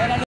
¡Gracias!